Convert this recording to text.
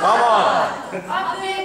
4번.